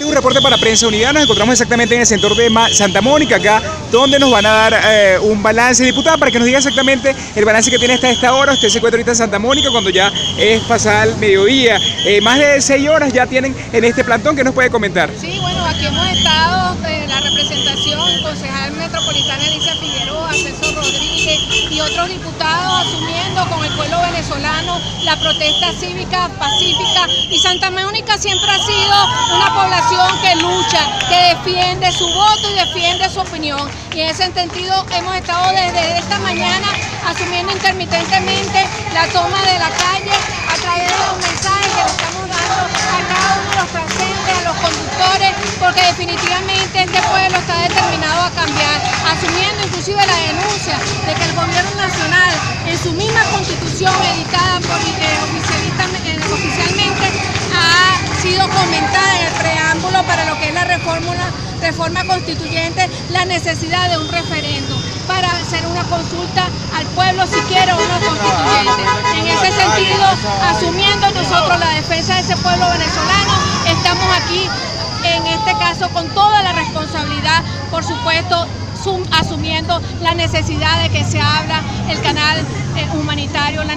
Un reporte para Prensa Unidad, nos encontramos exactamente en el sector de Santa Mónica, acá donde nos van a dar eh, un balance. Diputada, para que nos diga exactamente el balance que tiene hasta esta hora, usted se encuentra ahorita en Santa Mónica cuando ya es pasada el mediodía. Eh, más de seis horas ya tienen en este plantón, ¿qué nos puede comentar? Sí, bueno, aquí hemos estado de la representación, y otros diputados asumiendo con el pueblo venezolano la protesta cívica pacífica y Santa Mónica siempre ha sido una población que lucha, que defiende su voto y defiende su opinión. Y en ese sentido hemos estado desde esta mañana asumiendo intermitentemente la toma de la calle a través de los mensajes que le estamos dando a cada uno de los presentes, a los conductores, porque definitivamente este pueblo está determinado constitución editada eh, oficialmente ha sido comentada en el preámbulo para lo que es la reforma, constituyente, la necesidad de un referendo para hacer una consulta al pueblo si quiere una constituyente. En ese sentido, asumiendo nosotros la defensa de ese pueblo venezolano, estamos aquí en este caso con toda la responsabilidad, por supuesto, asumiendo la necesidad de que se abra el canal eh, humanitario,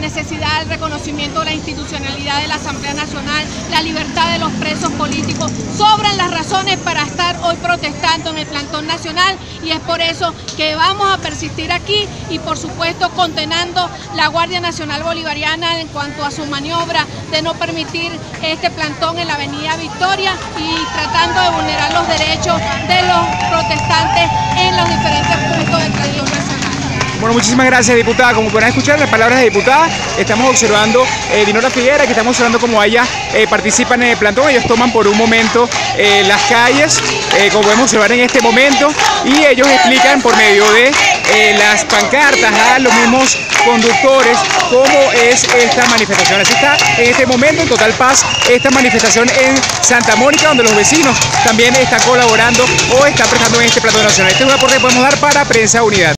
necesidad del reconocimiento de la institucionalidad de la Asamblea Nacional, la libertad de los presos políticos. Sobran las razones para estar hoy protestando en el plantón nacional y es por eso que vamos a persistir aquí y por supuesto condenando la Guardia Nacional Bolivariana en cuanto a su maniobra de no permitir este plantón en la Avenida Victoria y tratando de vulnerar los derechos de los protestantes en los diferentes puntos. Muchísimas gracias, diputada. Como podrán escuchar las palabras de diputada, estamos observando eh, Dinora Figuera, que estamos observando cómo ella eh, participan en el plantón. Ellos toman por un momento eh, las calles, eh, como podemos observar en este momento, y ellos explican por medio de las pancartas a los mismos conductores cómo es esta manifestación. Así está en este momento en total paz esta manifestación en Santa Mónica, donde los vecinos también están colaborando o están prestando en este plantón nacional. Este es un aporte que podemos dar para Prensa Unidad.